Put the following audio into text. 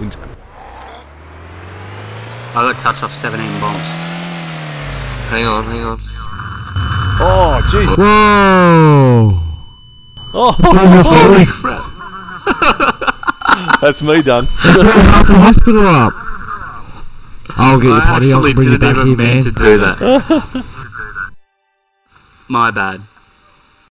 I got touch off 17 bombs. Hang on, hang on. Oh, jeez. Whoa! Oh, Holy crap! that's me done. The hospital up! I'll get your I potty, I'll actually bring you didn't back even here, mean man. to do that. My bad.